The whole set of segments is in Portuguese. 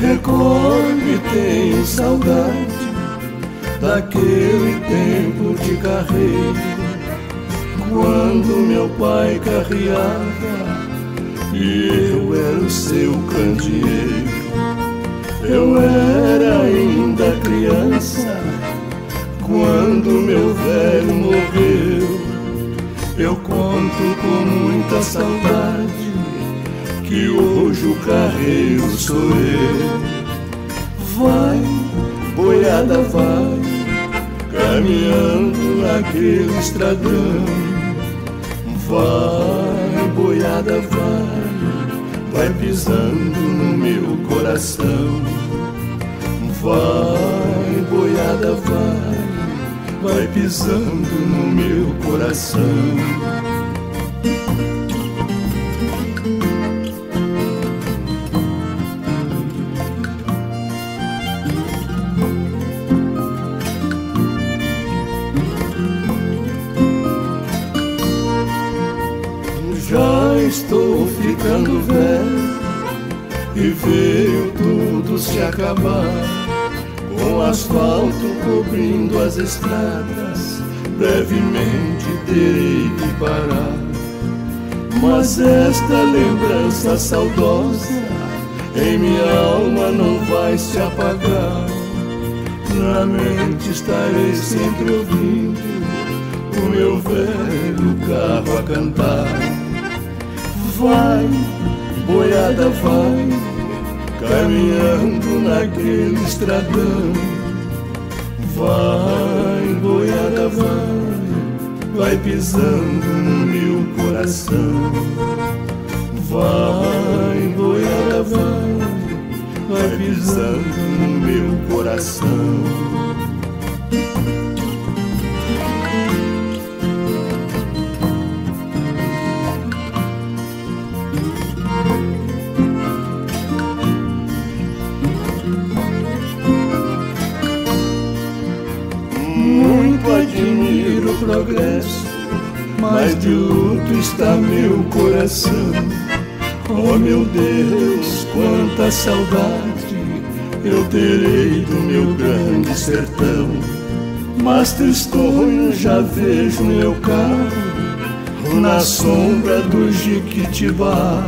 Recordo e tenho saudade daquele tempo de carreira, quando meu pai carreava e eu era o seu candeeiro. Eu era ainda criança quando meu velho morreu. Eu conto com muita saudade que hoje o carreiro sou eu. Vai, boiada vai, caminhando naquele estradão. Vai, boiada vai, vai pisando no meu coração. Vai, boiada vai, vai pisando no meu coração. Estou ficando velho e veio tudo se acabar. Com asfalto cobrindo as estradas, brevemente terei que parar. Mas esta lembrança saudosa em minha alma não vai se apagar. Na mente estarei sempre ouvindo o meu velho carro a cantar vai, boiada vai, caminhando naquele estradão. Vai, boiada vai, vai pisando no meu coração. Vai, boiada vai, vai pisando no meu coração. Mas de luto está meu coração. Oh meu Deus, quanta saudade eu terei do meu grande sertão. Mas tristonho já vejo meu carro na sombra do Jiquitibá.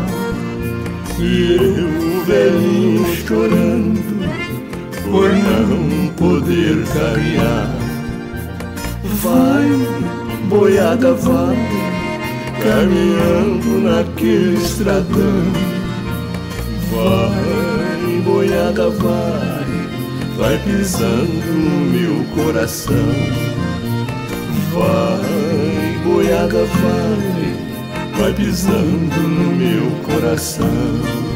E eu, velhinho, chorando por não poder caminhar. Vai, boiada vai, caminhando naquele estradão. Vai, boiada vai, vai pisando no meu coração. Vai, boiada vai, vai pisando no meu coração.